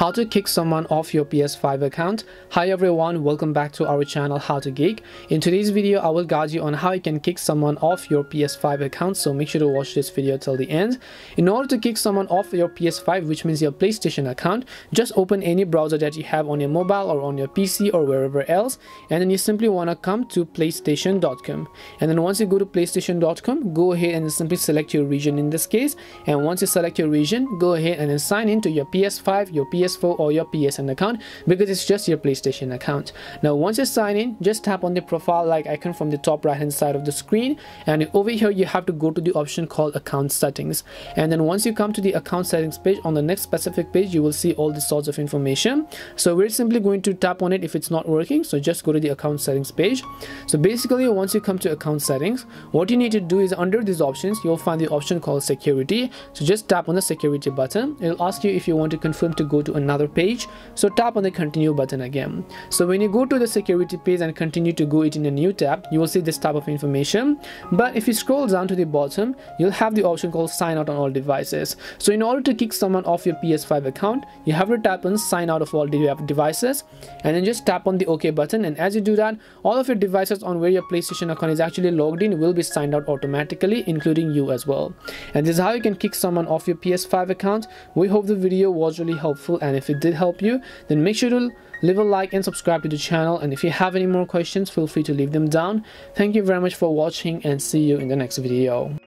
how to kick someone off your PS5 account. Hi everyone, welcome back to our channel How to Geek. In today's video, I will guide you on how you can kick someone off your PS5 account, so make sure to watch this video till the end. In order to kick someone off your PS5, which means your PlayStation account, just open any browser that you have on your mobile or on your PC or wherever else, and then you simply want to come to playstation.com. And then once you go to playstation.com, go ahead and simply select your region in this case, and once you select your region, go ahead and then sign into your PS5, your PS PS4 or your PSN account because it's just your PlayStation account. Now once you sign in, just tap on the profile like icon from the top right hand side of the screen and over here you have to go to the option called account settings and then once you come to the account settings page on the next specific page you will see all the sorts of information. So we're simply going to tap on it if it's not working so just go to the account settings page. So basically once you come to account settings what you need to do is under these options you'll find the option called security so just tap on the security button it'll ask you if you want to confirm to go to another page. So tap on the continue button again. So when you go to the security page and continue to go it in a new tab you will see this type of information. But if you scroll down to the bottom you'll have the option called sign out on all devices. So in order to kick someone off your ps5 account you have to tap on sign out of all devices. And then just tap on the ok button. And as you do that all of your devices on where your playstation account is actually logged in will be signed out automatically including you as well. And this is how you can kick someone off your ps5 account. We hope the video was really helpful and if it did help you then make sure to leave a like and subscribe to the channel. And if you have any more questions feel free to leave them down. Thank you very much for watching and see you in the next video